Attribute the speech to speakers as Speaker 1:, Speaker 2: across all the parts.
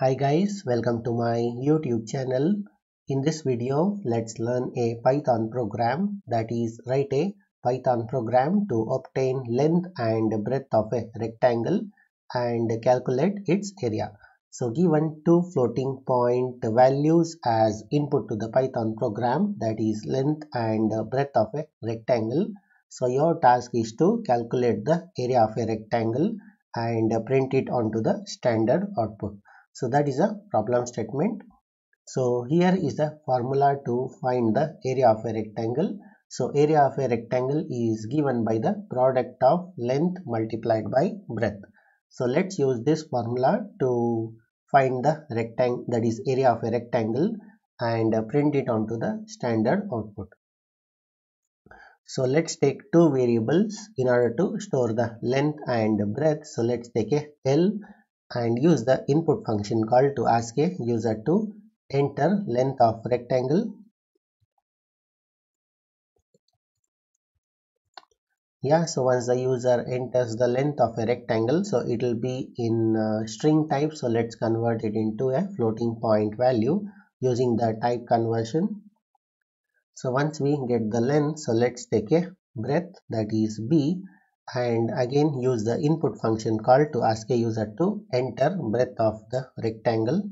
Speaker 1: Hi guys, welcome to my YouTube channel. In this video, let's learn a Python program that is write a Python program to obtain length and breadth of a rectangle and calculate its area. So given two floating point values as input to the Python program that is length and breadth of a rectangle. So your task is to calculate the area of a rectangle and print it onto the standard output so that is a problem statement. So here is the formula to find the area of a rectangle. So area of a rectangle is given by the product of length multiplied by breadth. So let's use this formula to find the rectangle that is area of a rectangle and print it onto the standard output. So let's take two variables in order to store the length and breadth. So let's take a l and use the input function call to ask a user to enter length of rectangle. Yeah so once the user enters the length of a rectangle so it will be in uh, string type. So let's convert it into a floating point value using the type conversion. So once we get the length so let's take a breadth that is b and again use the input function call to ask a user to enter breadth of the rectangle.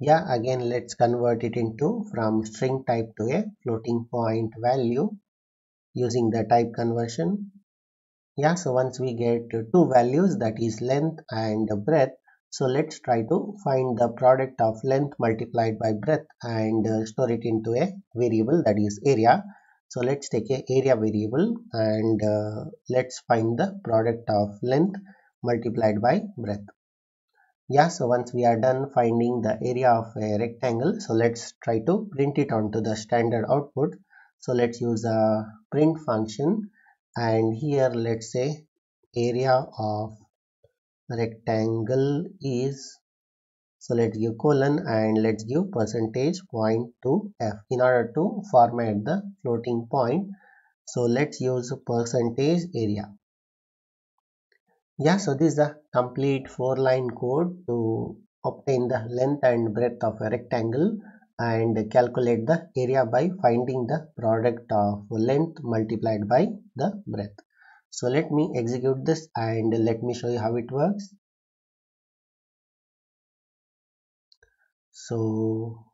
Speaker 1: Yeah again let's convert it into from string type to a floating point value using the type conversion. Yeah so once we get two values that is length and breadth so let's try to find the product of length multiplied by breadth and uh, store it into a variable that is area. So let's take a area variable and uh, let's find the product of length multiplied by breadth. Yeah, so once we are done finding the area of a rectangle, so let's try to print it onto the standard output. So let's use a print function and here let's say area of rectangle is so let's give colon and let's give percentage point two f in order to format the floating point. So let's use percentage area. Yeah so this is the complete four line code to obtain the length and breadth of a rectangle and calculate the area by finding the product of length multiplied by the breadth so let me execute this and let me show you how it works. So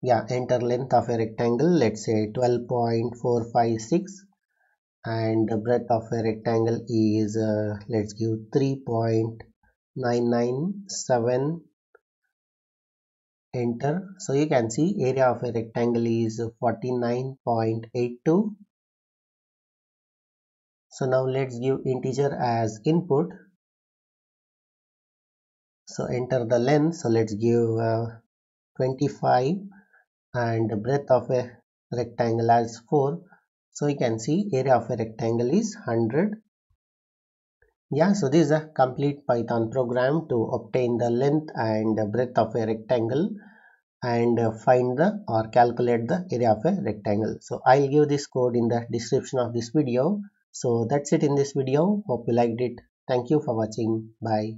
Speaker 1: yeah enter length of a rectangle let's say 12.456 and the breadth of a rectangle is uh, let's give 3.997 enter. So you can see area of a rectangle is 49.82 so now let's give integer as input. So enter the length. So let's give uh, 25 and breadth of a rectangle as 4 so you can see area of a rectangle is 100 yeah so this is a complete python program to obtain the length and breadth of a rectangle and find the or calculate the area of a rectangle. So i'll give this code in the description of this video so that's it in this video. Hope you liked it. Thank you for watching. Bye